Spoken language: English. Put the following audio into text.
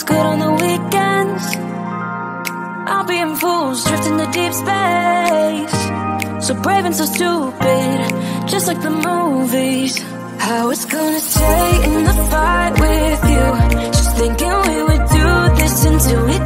feels good on the weekends. I'll be in fools, drifting to deep space. So brave and so stupid, just like the movies. I was gonna stay in the fight with you. Just thinking we would do this until we